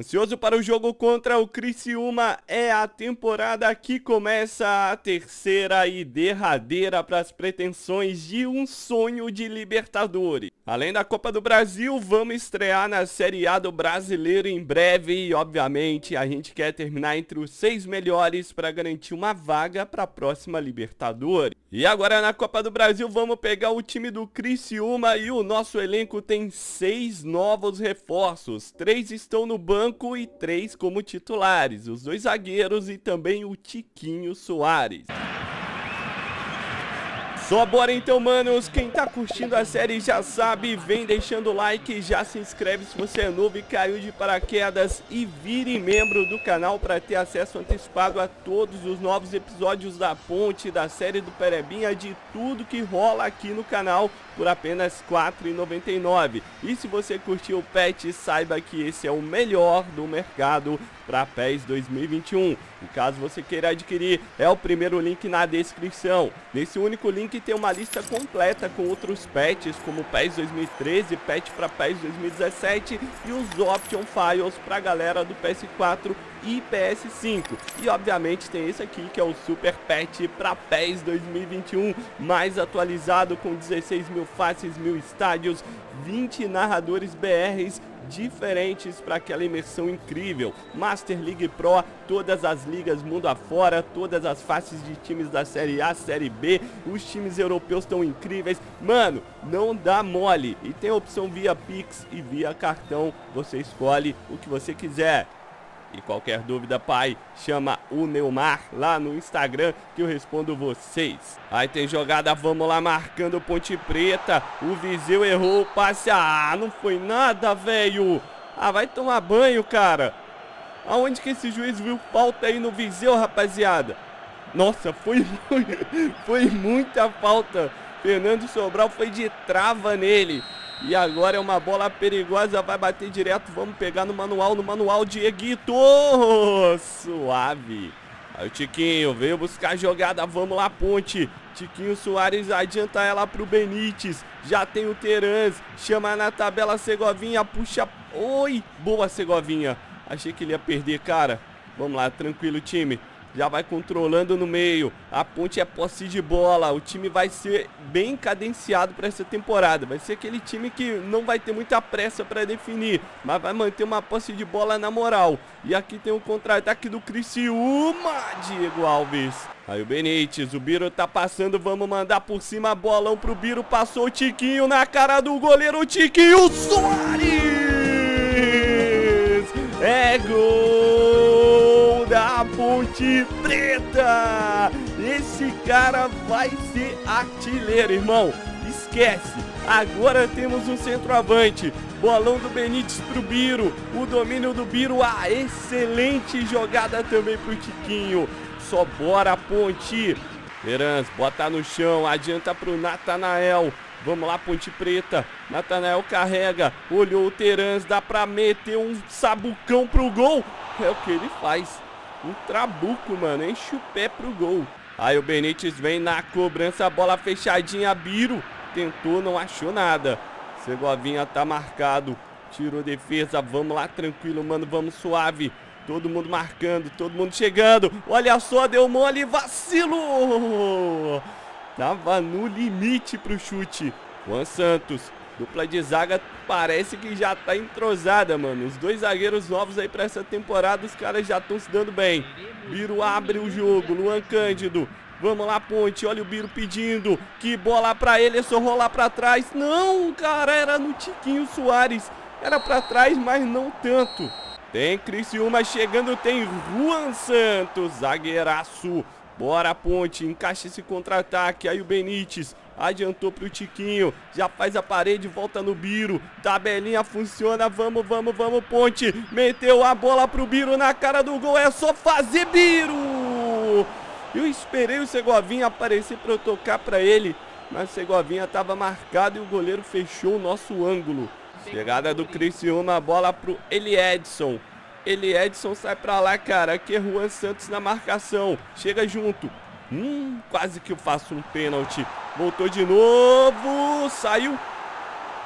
Ansioso para o jogo contra o Criciúma é a temporada que começa a terceira e derradeira para as pretensões de um sonho de Libertadores. Além da Copa do Brasil, vamos estrear na Série A do Brasileiro em breve e, obviamente, a gente quer terminar entre os seis melhores para garantir uma vaga para a próxima Libertadores. E agora na Copa do Brasil vamos pegar o time do Criciúma e o nosso elenco tem seis novos reforços. Três estão no banco e três como titulares, os dois zagueiros e também o Tiquinho Soares. Só bora então, manos. Quem tá curtindo a série já sabe, vem deixando o like, já se inscreve se você é novo e caiu de paraquedas. E vire membro do canal para ter acesso antecipado a todos os novos episódios da Ponte, da série do Perebinha, de tudo que rola aqui no canal por apenas R$ 4,99. E se você curtiu o pet, saiba que esse é o melhor do mercado para PES 2021. E caso você queira adquirir, é o primeiro link na descrição. Nesse único link tem uma lista completa com outros patches, como PES 2013, patch para PES 2017 e os Option Files para a galera do PS4 e PS5. E obviamente tem esse aqui que é o Super Patch para PES 2021, mais atualizado com 16 mil faces, mil estádios, 20 narradores BRs diferentes para aquela imersão incrível. Master League Pro, todas as ligas mundo afora, todas as faces de times da Série A, Série B, os times europeus estão incríveis. Mano, não dá mole. E tem a opção via Pix e via cartão, você escolhe o que você quiser. E qualquer dúvida, pai, chama o Neumar lá no Instagram que eu respondo vocês. Aí tem jogada, vamos lá, marcando Ponte Preta. O Viseu errou o passe. Ah, não foi nada, velho. Ah, vai tomar banho, cara. Aonde que esse juiz viu falta aí no Viseu, rapaziada? Nossa, foi, foi muita falta. Fernando Sobral foi de trava nele. E agora é uma bola perigosa, vai bater direto, vamos pegar no manual, no manual, Dieguito, suave. Aí o Tiquinho veio buscar a jogada, vamos lá, ponte. Tiquinho Soares adianta ela pro Benítez, já tem o Terans, chama na tabela Segovinha, puxa, oi, boa Segovinha. Achei que ele ia perder, cara. Vamos lá, tranquilo time já vai controlando no meio. A ponte é posse de bola. O time vai ser bem cadenciado para essa temporada. Vai ser aquele time que não vai ter muita pressa para definir, mas vai manter uma posse de bola na moral. E aqui tem o contra-ataque do Criciúma, Diego Alves. Aí o Benítez, o Biro tá passando, vamos mandar por cima, bolão pro Biro, passou o Tiquinho na cara do goleiro, o Tiquinho Soares! É gol Ponte Preta! Esse cara vai ser artilheiro, irmão. Esquece. Agora temos um centroavante. Bolão do Benítez pro Biro. O domínio do Biro. A excelente jogada também pro Tiquinho. Só bora, Ponte. Verans, bota no chão. Adianta pro Natanael. Vamos lá, Ponte Preta. Natanael carrega. Olhou o Terans. Dá pra meter um sabucão pro gol. É o que ele faz. Um trabuco, mano. Enche o pé pro gol. Aí o Benítez vem na cobrança. Bola fechadinha. Biro. Tentou, não achou nada. Segovinha tá marcado. Tirou defesa. Vamos lá, tranquilo, mano. Vamos suave. Todo mundo marcando, todo mundo chegando. Olha só, deu mole, vacilo! Tava no limite pro chute. Juan Santos, dupla de zaga, parece que já tá entrosada, mano. Os dois zagueiros novos aí pra essa temporada, os caras já estão se dando bem. Biro abre o jogo, Luan Cândido. Vamos lá, Ponte, olha o Biro pedindo. Que bola pra ele, é só rolar pra trás. Não, cara, era no Tiquinho Soares. Era pra trás, mas não tanto. Tem Criciúma chegando, tem Juan Santos, zagueiraço. Bora, Ponte, encaixa esse contra-ataque. Aí o Benítez adiantou pro Tiquinho. Já faz a parede, volta no Biro. Tabelinha funciona, vamos, vamos, vamos, Ponte. Meteu a bola pro Biro na cara do gol. É só fazer Biro! Eu esperei o Segovinha aparecer para eu tocar para ele. Mas o Segovinha estava marcado e o goleiro fechou o nosso ângulo. Chegada do Criciúma, bola pro Eli Edson. Ele Edson sai pra lá, cara. Aqui é Juan Santos na marcação. Chega junto. Hum, quase que eu faço um pênalti. Voltou de novo. Saiu.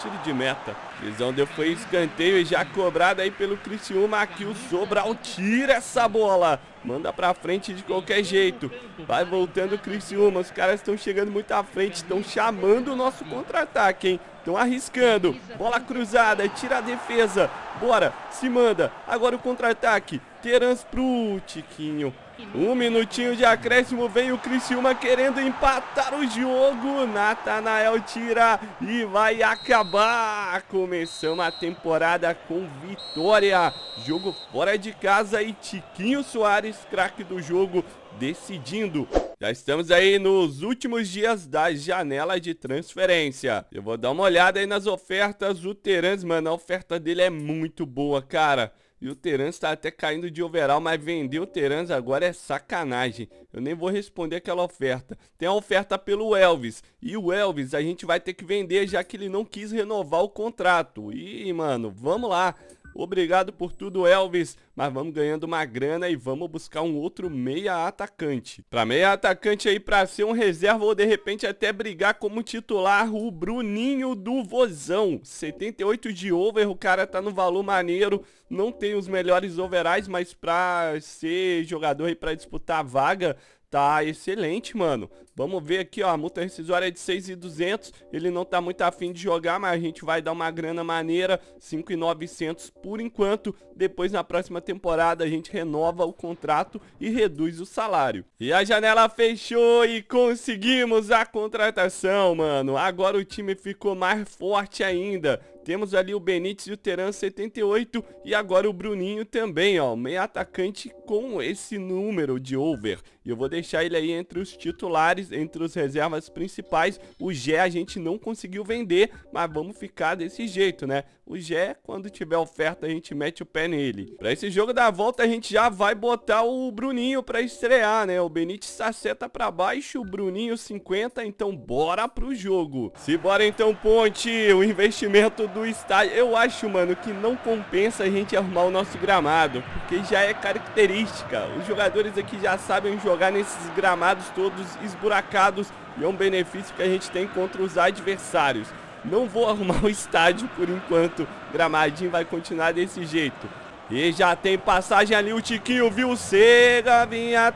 Tiro de meta. Visão deu foi escanteio e já cobrado aí pelo Criciúma. Aqui o Sobral tira essa bola. Manda pra frente de qualquer jeito. Vai voltando o Criciúma. Os caras estão chegando muito à frente. Estão chamando o nosso contra-ataque, hein? Estão arriscando. Bola cruzada. Tira a defesa. Bora. Se manda. Agora o contra-ataque. Terans pro Tiquinho. Um minutinho de acréscimo, vem o Criciúma querendo empatar o jogo. Natanael tira e vai acabar. Começamos a temporada com vitória. Jogo fora de casa e Tiquinho Soares, craque do jogo, decidindo. Já estamos aí nos últimos dias da janela de transferência. Eu vou dar uma olhada aí nas ofertas. O Terans, mano, a oferta dele é muito boa, cara. E o Terans tá até caindo de overall, mas vender o Terans agora é sacanagem. Eu nem vou responder aquela oferta. Tem a oferta pelo Elvis. E o Elvis a gente vai ter que vender já que ele não quis renovar o contrato. E, mano, vamos lá. Obrigado por tudo, Elvis. Mas vamos ganhando uma grana e vamos buscar um outro meia atacante. Para meia atacante aí, para ser um reserva ou de repente até brigar como titular, o Bruninho do Vozão. 78 de over, o cara tá no valor maneiro. Não tem os melhores overais, mas para ser jogador aí para disputar a vaga, Tá excelente, mano. Vamos ver aqui, ó, a multa rescisória é de 6,200. Ele não tá muito afim de jogar, mas a gente vai dar uma grana maneira, 5,900 por enquanto. Depois, na próxima temporada, a gente renova o contrato e reduz o salário. E a janela fechou e conseguimos a contratação, mano. Agora o time ficou mais forte ainda. Temos ali o Benítez e o Teran 78 e agora o Bruninho também, ó, meio atacante com esse número de over. E eu vou deixar ele aí entre os titulares, entre os reservas principais. O Gé a gente não conseguiu vender, mas vamos ficar desse jeito, né? O Gé, quando tiver oferta, a gente mete o pé nele. Para esse jogo da volta, a gente já vai botar o Bruninho para estrear, né? O Benítez seta para baixo, o Bruninho 50, então bora pro jogo. Se bora então, Ponte, o investimento do estádio. Eu acho, mano, que não compensa a gente arrumar o nosso gramado, porque já é característica. Os jogadores aqui já sabem jogar nesses gramados todos esburacados e é um benefício que a gente tem contra os adversários. Não vou arrumar o estádio por enquanto. Gramadinho vai continuar desse jeito. E já tem passagem ali, o Tiquinho viu Cega, vinha,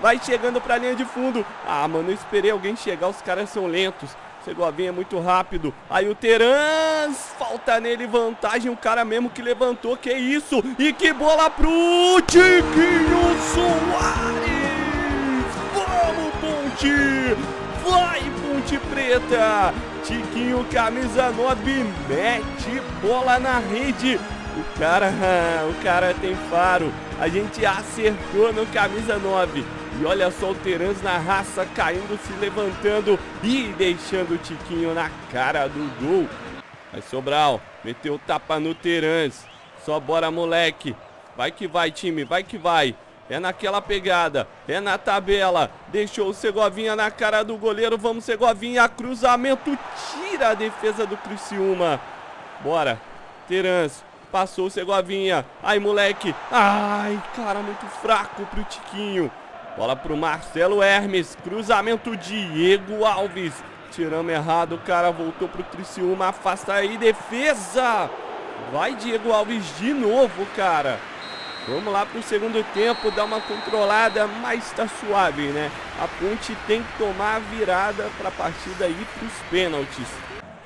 vai chegando pra linha de fundo. Ah, mano, eu esperei alguém chegar, os caras são lentos. Segovinha é muito rápido. Aí o Terans, falta nele vantagem, o cara mesmo que levantou, que isso? E que bola pro Tiquinho Soares! Vamos, Ponte! Vai, Ponte Preta! Tiquinho, camisa 9, mete bola na rede. O cara, o cara tem faro. A gente acertou no camisa 9. E olha só o Terans na raça, caindo, se levantando e deixando o Tiquinho na cara do gol. Vai Sobral, meteu o tapa no Terans. Só bora, moleque. Vai que vai, time, vai que vai. É naquela pegada, é na tabela. Deixou o Segovinha na cara do goleiro. Vamos, Segovinha. Cruzamento tira a defesa do Criciúma. Bora. Terans. Passou o Segovinha. Ai, moleque. Ai, cara, muito fraco pro Tiquinho. Bola pro Marcelo Hermes. Cruzamento Diego Alves. Tiramos errado, o cara voltou pro Criciúma. Afasta aí, defesa. Vai Diego Alves de novo, cara. Vamos lá para o segundo tempo, dar uma controlada, mas está suave, né? A Ponte tem que tomar a virada para a partida ir para os pênaltis.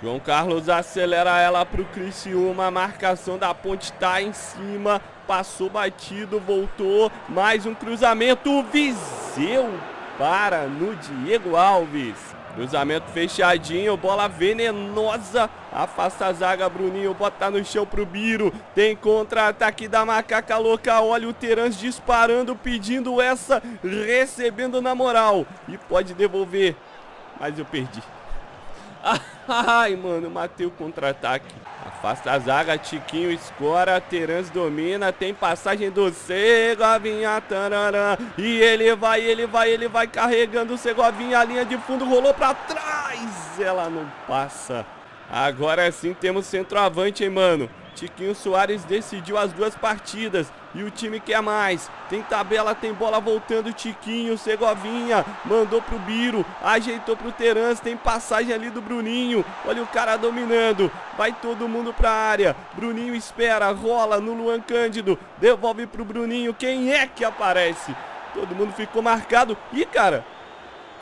João Carlos acelera ela para o Criciúma, a marcação da Ponte está em cima, passou batido, voltou, mais um cruzamento, Viseu para no Diego Alves. Cruzamento fechadinho, bola venenosa. Afasta a zaga, Bruninho, bota no chão pro Biro. Tem contra-ataque da macaca louca. Olha o Terans disparando, pedindo essa, recebendo na moral. E pode devolver. Mas eu perdi. Ai, mano, matei o contra-ataque. Afasta a zaga, Tiquinho escora, Terans domina, tem passagem do Segovinha, tarará, e ele vai, ele vai, ele vai carregando o Segovinha, a linha de fundo rolou pra trás, ela não passa. Agora sim temos centroavante, hein, mano. Tiquinho Soares decidiu as duas partidas e o time quer mais. Tem tabela, tem bola voltando. Tiquinho, Segovinha, mandou pro Biro, ajeitou pro Terans. Tem passagem ali do Bruninho. Olha o cara dominando. Vai todo mundo pra área. Bruninho espera, rola no Luan Cândido. Devolve pro Bruninho. Quem é que aparece? Todo mundo ficou marcado. E cara,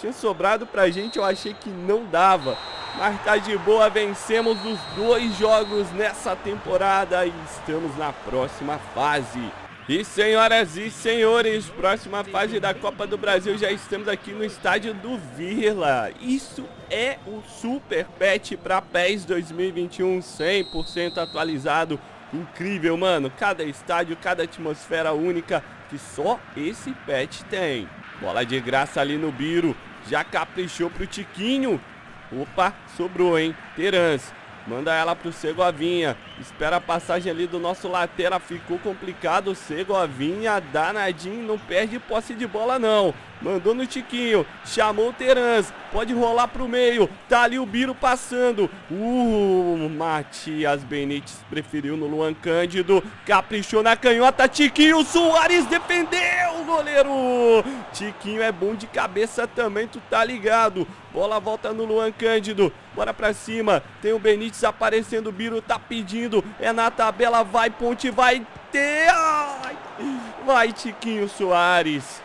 tinha sobrado pra gente. Eu achei que não dava. Mas tá de boa, vencemos os dois jogos nessa temporada e estamos na próxima fase. E senhoras e senhores, próxima fase da Copa do Brasil, já estamos aqui no estádio do Virla. Isso é o Super Pet para PES 2021, 100% atualizado. Incrível, mano. Cada estádio, cada atmosfera única que só esse pet tem. Bola de graça ali no Biro. Já caprichou pro Tiquinho. Opa, sobrou, hein? Terans. Manda ela pro Segovinha. Espera a passagem ali do nosso lateral. Ficou complicado. Segovinha, danadinho. Não perde posse de bola, não. Mandou no Tiquinho. Chamou o Terans. Pode rolar pro meio. Tá ali o Biro passando. Uh, Matias Benítez preferiu no Luan Cândido. Caprichou na canhota. Tiquinho Soares defendeu o goleiro. Tiquinho é bom de cabeça também, tu tá ligado. Bola volta no Luan Cândido. Bora pra cima. Tem o Benítez aparecendo. O Biro tá pedindo. É na tabela. Vai, Ponte. Vai ter. Ai. Vai, Tiquinho Soares.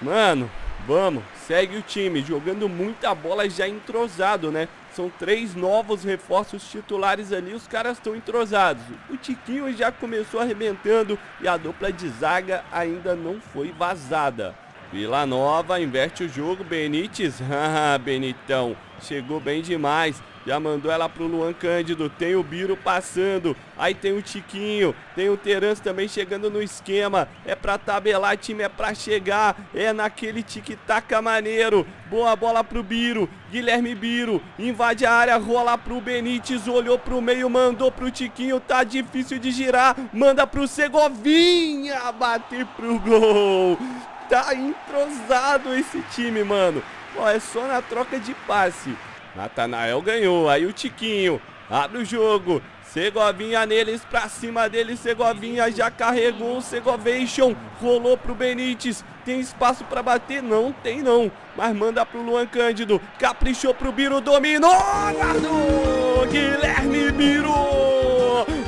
Mano, vamos. Segue o time. Jogando muita bola já entrosado, né? São três novos reforços titulares ali. Os caras estão entrosados. O Tiquinho já começou arrebentando. E a dupla de zaga ainda não foi vazada. Vila Nova inverte o jogo. Benítez. Haha, Benitão. Chegou bem demais. Já mandou ela pro Luan Cândido. Tem o Biro passando. Aí tem o Tiquinho. Tem o Terence também chegando no esquema. É pra tabelar, time é pra chegar. É naquele tic-tac maneiro. Boa bola pro Biro. Guilherme Biro. Invade a área, rola pro Benítez. Olhou pro meio, mandou pro Tiquinho. Tá difícil de girar. Manda pro Segovinha. Bater pro gol. Tá entrosado esse time, mano. Ó, é só na troca de passe. Natanael ganhou. Aí o Tiquinho abre o jogo. Segovinha neles, pra cima dele, Segovinha já carregou o Segovation, rolou pro Benítez, tem espaço pra bater? Não tem não, mas manda pro Luan Cândido, caprichou pro Biro, dominou, guardou, Guilherme Biro,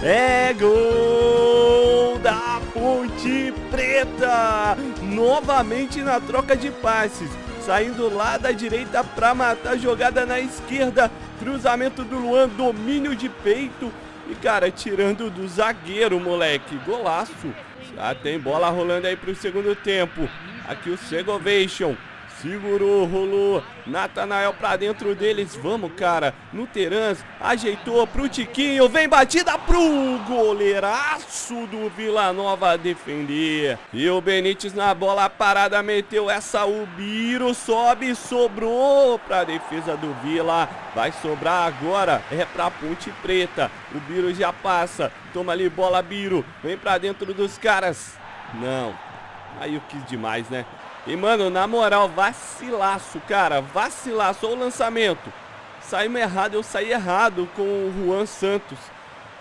é gol da Ponte Preta, novamente na troca de passes, saindo lá da direita para matar jogada na esquerda. Cruzamento do Luan, domínio de peito. E, cara, tirando do zagueiro, moleque. Golaço. Já tem bola rolando aí pro segundo tempo. Aqui o Segovation. Segurou, rolou. Natanael pra dentro deles. Vamos, cara. No Terans. Ajeitou pro Tiquinho. Vem batida pro goleiraço do Vila Nova defender. E o Benítez na bola parada meteu essa. O Biro sobe. Sobrou pra defesa do Vila. Vai sobrar agora. É pra Ponte Preta. O Biro já passa. Toma ali bola, Biro. Vem pra dentro dos caras. Não. Aí eu quis demais, né? E, mano, na moral, vacilaço, cara. Vacilaço. Olha o lançamento. Saímos errado, eu saí errado com o Juan Santos.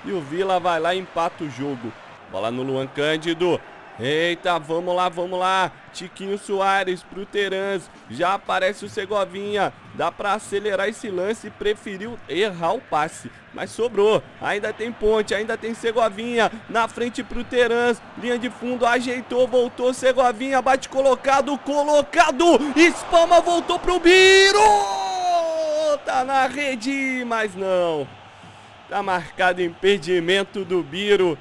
E o Vila vai lá e empata o jogo. Bola no Luan Cândido. Eita, vamos lá, vamos lá. Tiquinho Soares pro Terans. Já aparece o Segovinha. Dá pra acelerar esse lance. Preferiu errar o passe. Mas sobrou. Ainda tem ponte, ainda tem Segovinha. Na frente pro Terans. Linha de fundo, ajeitou, voltou. Segovinha, bate colocado, colocado. Espalma, voltou pro Biro. Tá na rede, mas não. Tá marcado impedimento do Biro.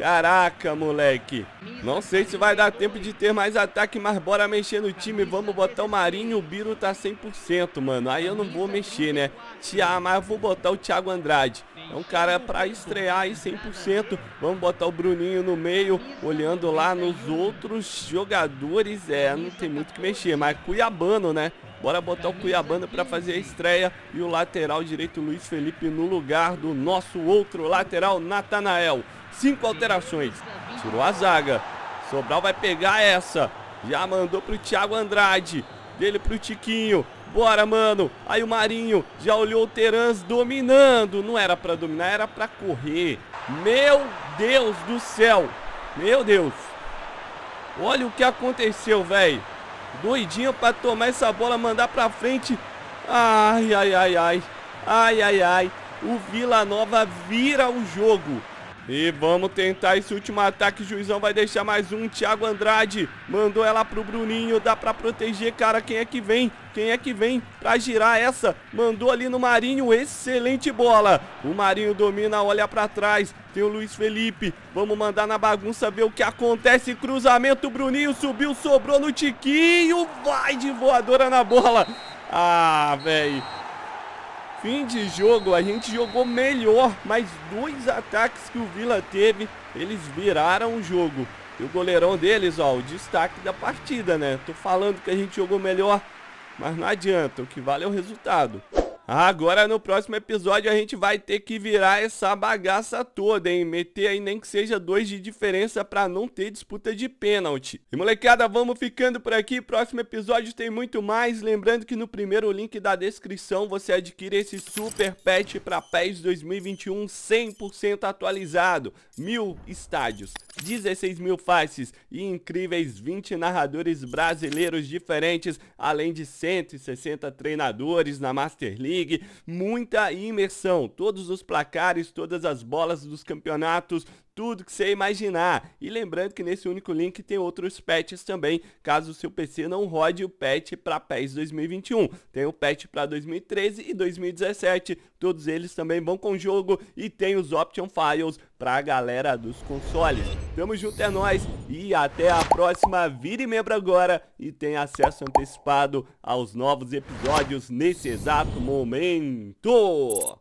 Caraca, moleque. Não sei se vai dar tempo de ter mais ataque, mas bora mexer no time. Vamos botar o Marinho, o Biro tá 100%, mano. Aí eu não vou mexer, né? Tia, mas eu vou botar o Thiago Andrade. É um cara pra estrear aí 100%. Vamos botar o Bruninho no meio, olhando lá nos outros jogadores. É, não tem muito que mexer, mas Cuiabano, né? Bora botar o Cuiabano para fazer a estreia e o lateral direito Luiz Felipe no lugar do nosso outro lateral Natanael. Cinco alterações. Tirou a zaga. Sobral vai pegar essa. Já mandou pro Thiago Andrade. Dele pro Tiquinho. Bora, mano. Aí o Marinho já olhou o Terans dominando. Não era pra dominar, era pra correr. Meu Deus do céu. Meu Deus. Olha o que aconteceu, velho. Doidinho pra tomar essa bola, mandar pra frente. Ai, ai, ai, ai. Ai, ai, ai. O Vila Nova vira o jogo. E vamos tentar esse último ataque. Juizão vai deixar mais um. Thiago Andrade mandou ela pro Bruninho. Dá pra proteger, cara. Quem é que vem? Quem é que vem pra girar essa? Mandou ali no Marinho. Excelente bola. O Marinho domina, olha pra trás. Tem o Luiz Felipe. Vamos mandar na bagunça ver o que acontece. Cruzamento. Bruninho subiu, sobrou no Tiquinho. Vai de voadora na bola. Ah, velho. Fim de jogo, a gente jogou melhor, mas dois ataques que o Vila teve, eles viraram o jogo. E o goleirão deles, ó, o destaque da partida, né? Tô falando que a gente jogou melhor, mas não adianta, o que vale é o resultado. Agora no próximo episódio a gente vai ter que virar essa bagaça toda, hein? Meter aí nem que seja dois de diferença pra não ter disputa de pênalti. E molecada, vamos ficando por aqui. Próximo episódio tem muito mais. Lembrando que no primeiro link da descrição você adquire esse super patch pra PES 2021 100% atualizado. Mil estádios, 16 mil faces e incríveis 20 narradores brasileiros diferentes, além de 160 treinadores na Master League League, muita imersão, todos os placares, todas as bolas dos campeonatos, tudo que você imaginar. E lembrando que nesse único link tem outros patches também, caso o seu PC não rode o patch para PES 2021. Tem o patch para 2013 e 2017, todos eles também vão com o jogo e tem os option files para a galera dos consoles. Tamo junto, é nóis e até a próxima. Vire membro agora e tenha acesso antecipado aos novos episódios nesse exato momento.